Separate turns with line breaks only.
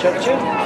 Churchill